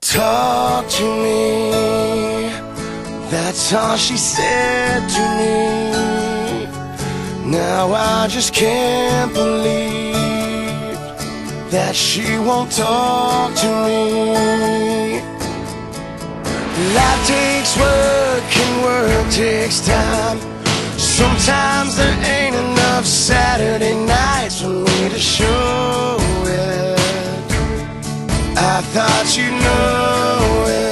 Talk to me. That's all she said to me. Now I just can't believe That she won't talk to me. Life takes work and work takes time. Sometimes there ain't enough Saturday nights for me to show thought you know it.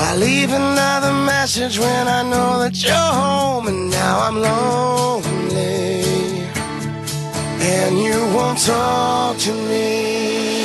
Why leave another message when I know that you're home and now I'm lonely and you won't talk to me?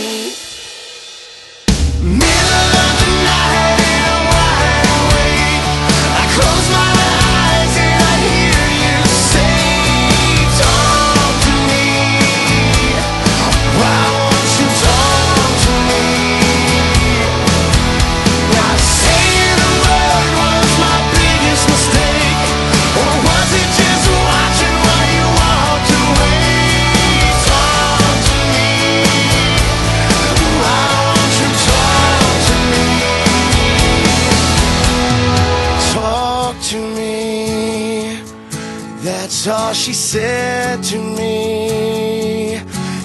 That's all she said to me.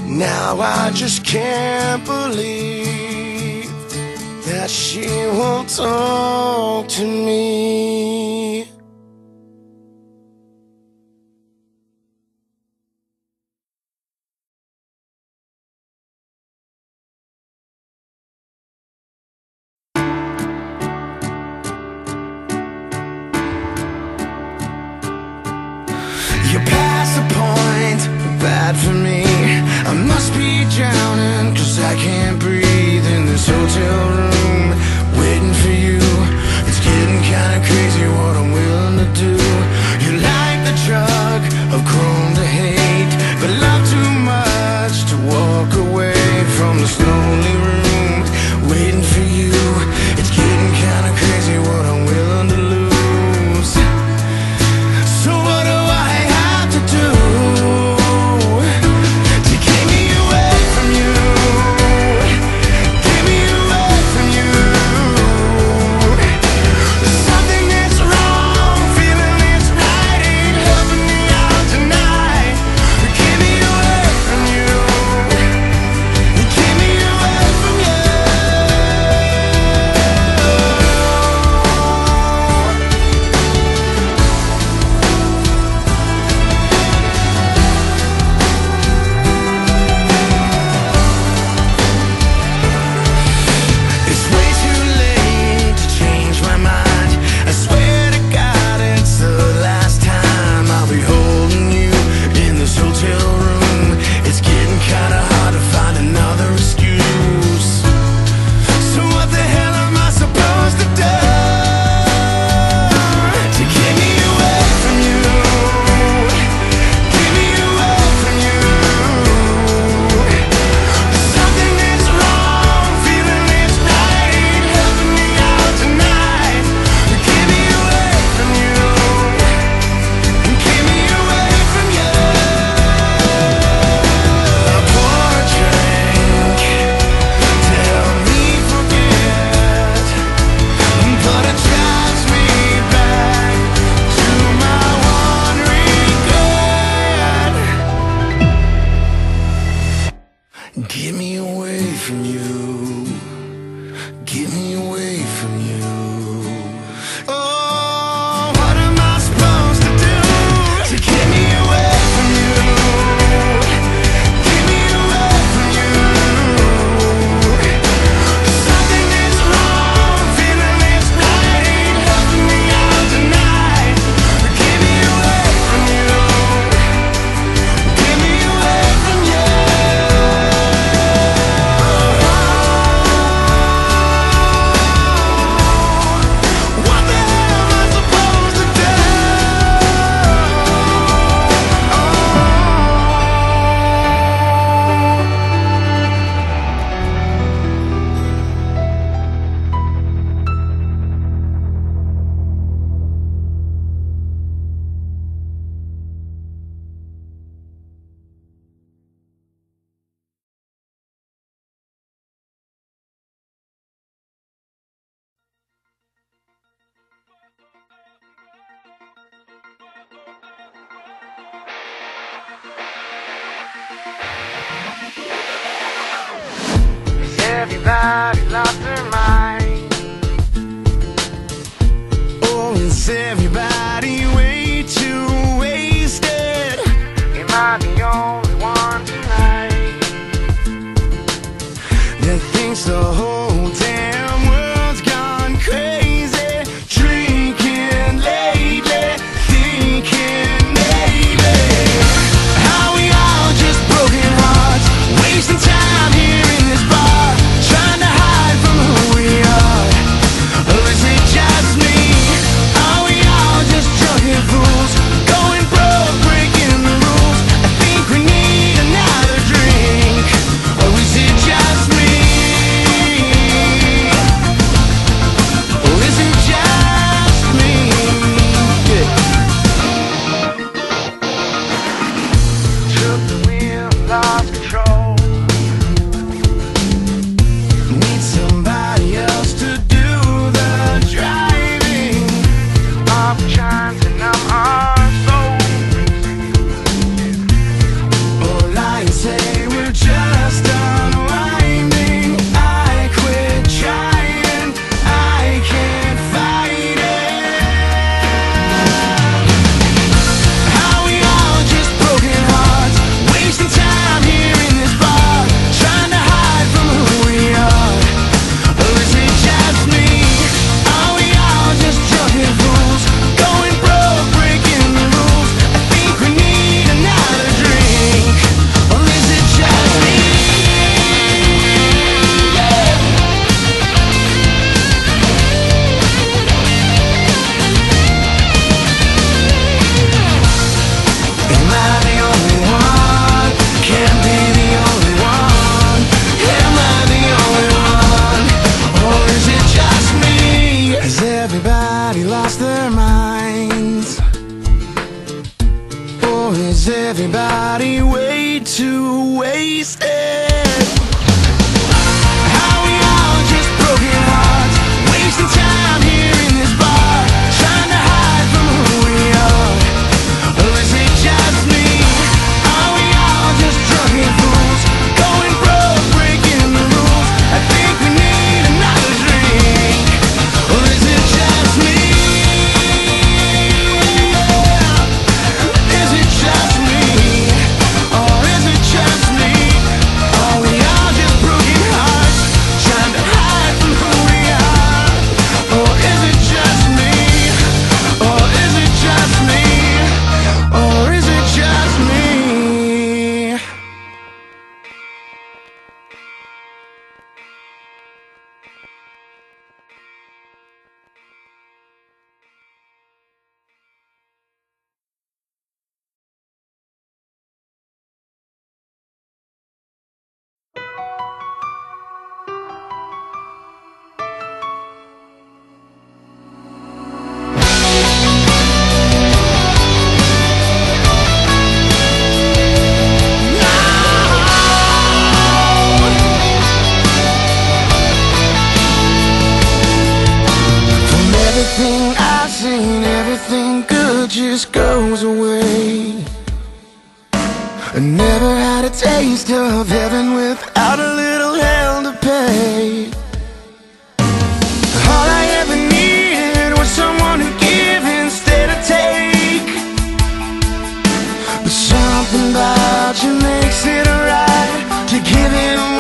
Now I just can't believe that she won't talk to me. bad for me. I must be drowning Cause I can't breathe in this hotel room. Get me away from you. Get me away. everybody lost their mind? Oh, is everybody? is everybody way too wasted? makes it alright to give him